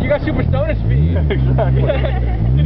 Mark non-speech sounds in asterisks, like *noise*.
you got super stoner speed. *laughs* exactly. *laughs*